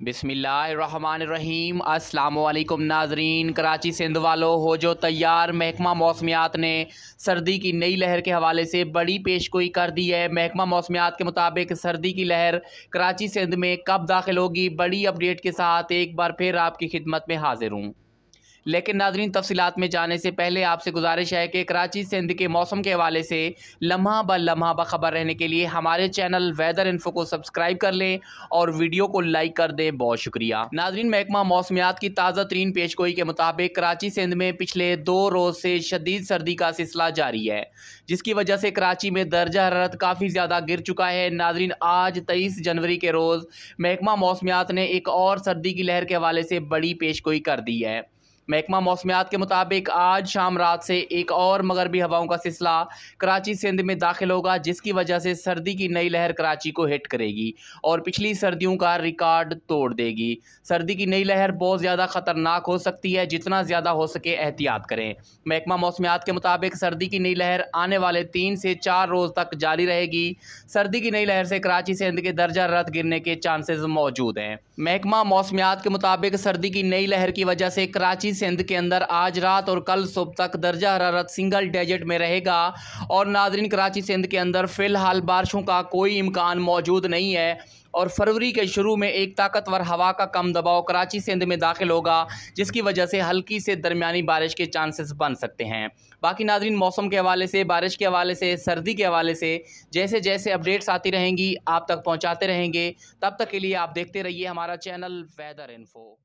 बिसमीम अल्लाम नाजरीन। कराची सिंध वालों हो जो तैयार। महकमा मौसमियात ने सर्दी की नई लहर के हवाले से बड़ी पेशगोई कर दी है। महकमा मौसमियात के मुताबिक सर्दी की लहर कराची सिंध में कब दाखिल होगी? बड़ी अपडेट के साथ एक बार फिर आपकी खिदमत में हाजिर हूँ। लेकिन नाजरीन तफसीत में जाने से पहले आपसे गुजारिश है कि कराची सिंध के मौसम के हवाले से लम्हा ब लम्हा बखबर रहने के लिए हमारे चैनल वेदर इन्फो को सब्सक्राइब कर लें और वीडियो को लाइक कर दें। बहुत शुक्रिया। नाजरीन, महकमा मौसमियात की ताज़ा तरीन पेश गोई के मुताबिक कराची सिंध में पिछले दो रोज़ से शदीद सर्दी का सिलसिला जारी है, जिसकी वजह से कराची में दर्जा हरत काफ़ी ज़्यादा गिर चुका है। नाजरीन, आज तेईस जनवरी के रोज़ महकमा मौसमियात ने एक और सर्दी की लहर के हवाले से बड़ी पेश गोई कर दी है। महकमा मौसमियात के मुताबिक आज शाम रात से एक और मगरबी हवाओं का सिलसिला कराची सिंध में दाखिल होगा, जिसकी वजह से सर्दी की नई लहर कराची को हिट करेगी और पिछली सर्दियों का रिकॉर्ड तोड़ देगी। सर्दी की नई लहर बहुत ज़्यादा ख़तरनाक हो सकती है, जितना ज़्यादा हो सके एहतियात करें। महकमा मौसमियात के मुताबिक सर्दी की नई लहर आने वाले तीन से चार रोज़ तक जारी रहेगी। सर्दी की नई लहर से कराची सिंध के दर्जा रत गिरने के चांसेस मौजूद हैं। महकमा मौसमियात के मुताबिक सर्दी की नई लहर की वजह से कराची सिंध के अंदर आज रात और कल सुबह तक दर्जा हरारत सिंगल डिजिट में रहेगा। और नाजरीन, कराची सिंध के अंदर फ़िलहाल बारिशों का कोई इम्कान मौजूद नहीं है। और फरवरी के शुरू में एक ताकतवर हवा का कम दबाव कराची सिंध में दाखिल होगा, जिसकी वजह से हल्की से दरमियानी बारिश के चांसेस बन सकते हैं। बाकी नाजरीन, मौसम के हवाले से, बारिश के हवाले से, सर्दी के हवाले से जैसे जैसे अपडेट्स आती रहेंगी, आप तक पहुँचाते रहेंगे। तब तक के लिए आप देखते रहिए हमारा चैनल वेदर इन्फो।